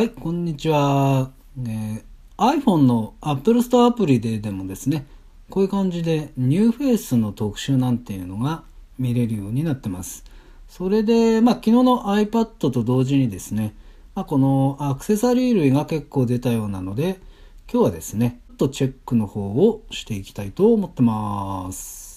はい、こんにちは。えー iPhone の Apple Store アプリででもですね、こういう感じでニューフェイスの特集なんていうのが見れるようになってます。それで、まあ昨日の iPad と同時にですね、まあ、このアクセサリー類が結構出たようなので、今日はですね、ちょっとチェックの方をしていきたいと思ってます。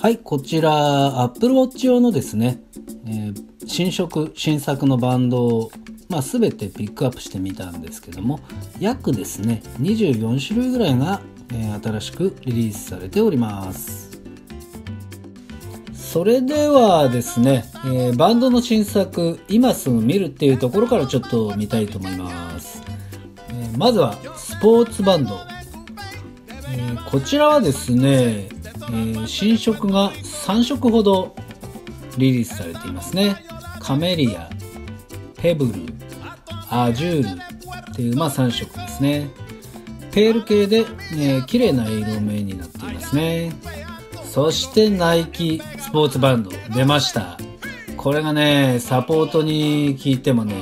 はい、こちら、Apple Watch 用のですね、えー新色、新作のバンドを、まあ、全てピックアップしてみたんですけども、約ですね、24種類ぐらいが、えー新しくリリースされております。それではですね、えーバンドの新作、今すぐ見るっていうところからちょっと見たいと思います。えーまずは、スポーツバンド。えーこちらはですね、え新色が3色ほどリリースされていますね。カメリア、ペブル、アジュールっていう、まあ3色ですね。ペール系で、えー綺麗な色目になっていますね。そしてナイキスポーツバンド出ました。これがね、サポートに聞いてもね、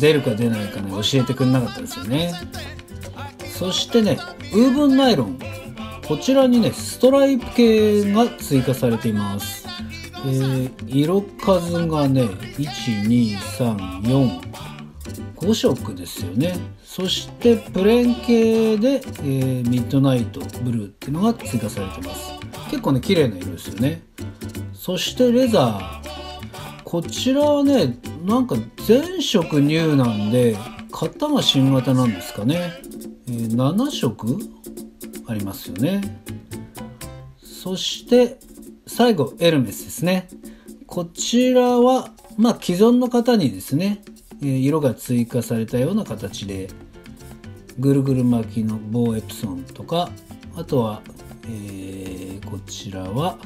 出るか出ないかね、教えてくれなかったですよね。そしてね、ウーブンナイロン。こちらにね、ストライプ系が追加されています。えー色数がね、1、2、3、4、5色ですよね。そしてプレーン系で、えーミッドナイトブルーっていうのが追加されてます。結構ね、綺麗な色ですよね。そしてレザー。こちらはね、なんか全色ニューなんで、型が新型なんですかね。えー7色ありますよね。そして、最後、エルメスですね。こちらは、まあ、既存の型にですね、えー色が追加されたような形で、ぐるぐる巻きのボーエプソンとか、あとは、えーこちらは、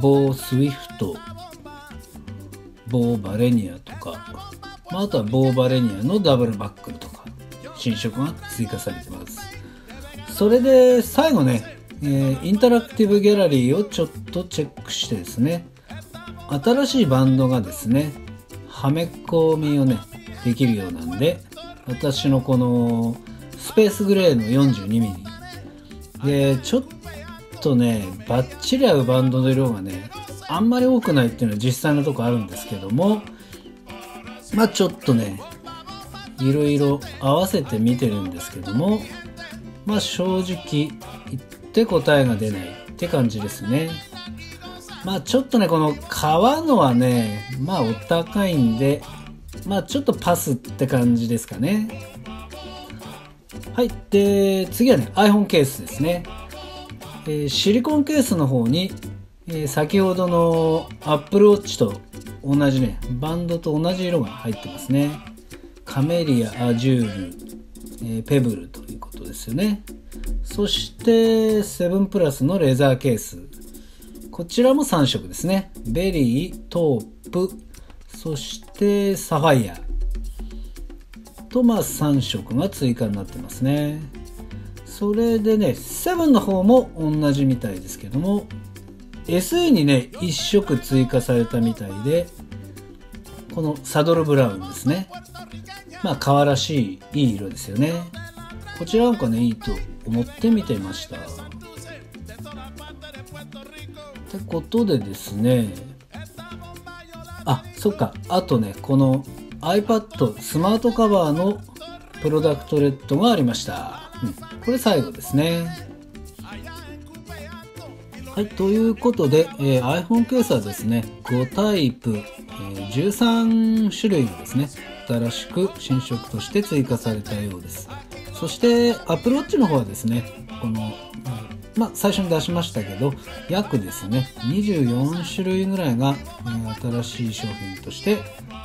ボースウィフト、ボーバレニアとか、まあ、あとはボーバレニアのダブルバックルとか、新色が追加されてます。それで最後ね、えーインタラクティブギャラリーをちょっとチェックしてですね、新しいバンドがですね、はめ込みをね、できるようなんで、私のこのスペースグレーの 42mm で、ちょっとね、バッチリ合うバンドの色がね、あんまり多くないっていうのは実際のとこあるんですけども、まあちょっとね、いろいろ合わせて見てるんですけども、まあ正直言って答えが出ないって感じですね。まあちょっとね、この革のはね、まあお高いんで、まあちょっとパスって感じですかね。はい。で、次はね、iPhone ケースですね。えーシリコンケースの方に、えー先ほどの Apple Watch と同じね、バンドと同じ色が入ってますね。カメリア、アジュール、えーペブルということですよね。そして、7プラスのレザーケース。こちらも3色ですね。ベリー、トープ、そしてサファイア。と、まあ3色が追加になってますね。それでね、7の方も同じみたいですけども、SE にね、1色追加されたみたいで、このサドルブラウンですね。まあ、可愛らしい、いい色ですよね。こちらなんかね、いいと思って見てました。ってことでですね、あ、そっか。あとね、この iPad スマートカバーのプロダクトレッドがありました。うん、これ最後ですね。はい、ということで、えー iPhone ケースはですね、5タイプ、えー13種類がですね、新しく新色として追加されたようです。そして、Apple Watch の方はですね、この、まあ、最初に出しましたけど、約ですね、24種類ぐらいが、えー新しい商品として、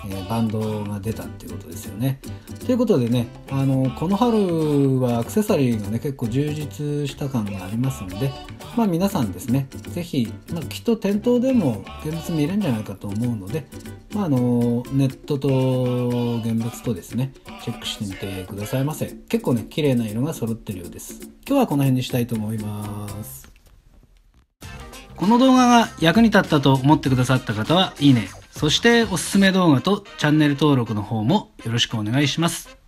えーバンドが出たっていうことですよね。ということでね、あの、この春はアクセサリーがね、結構充実した感がありますので、まあ皆さんですね、ぜひ、まあきっと店頭でも現物見れるんじゃないかと思うので、まああの、ネットと現物とですね、チェックしてみてくださいませ。結構ね、綺麗な色が揃ってるようです。今日はこの辺にしたいと思います。この動画が役に立ったと思ってくださった方は、いいね。そしておすすめ動画とチャンネル登録の方もよろしくお願いします。